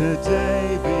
today be